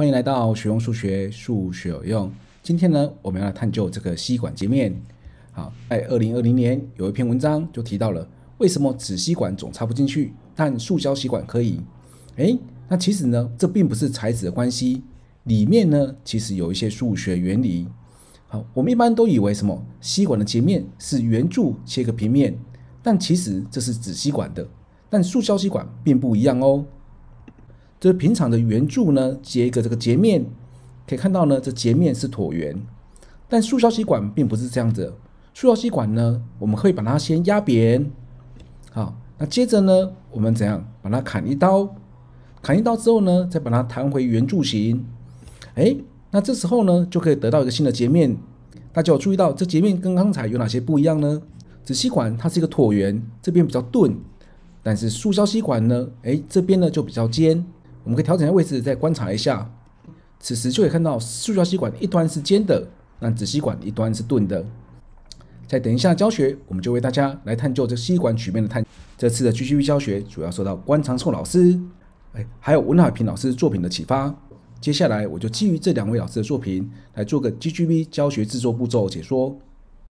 欢迎来到学用数学，数学有用。今天呢，我们要来探究这个吸管截面。好，在二零二零年有一篇文章就提到了，为什么纸吸管总插不进去，但塑胶吸管可以？诶，那其实呢，这并不是材质的关系，里面呢其实有一些数学原理。好，我们一般都以为什么吸管的截面是圆柱切个平面，但其实这是纸吸管的，但塑胶吸管并不一样哦。这平常的圆柱呢，接一个这个截面，可以看到呢，这截面是椭圆。但塑胶吸管并不是这样子，塑胶吸管呢，我们会把它先压扁，好，那接着呢，我们怎样把它砍一刀？砍一刀之后呢，再把它弹回圆柱形。哎，那这时候呢，就可以得到一个新的截面。大家有注意到这截面跟刚才有哪些不一样呢？纸吸管它是一个椭圆，这边比较钝，但是塑胶吸管呢，哎，这边呢就比较尖。我们可以调整一下位置，再观察一下。此时就可以看到，塑胶吸管一端是尖的，那纸吸管一端是钝的。再等一下教学，我们就为大家来探究这吸管曲面的探。这次的 GGV 教学主要受到关长寿老师，哎，还有文海平老师作品的启发。接下来我就基于这两位老师的作品来做个 GGV 教学制作步骤解说。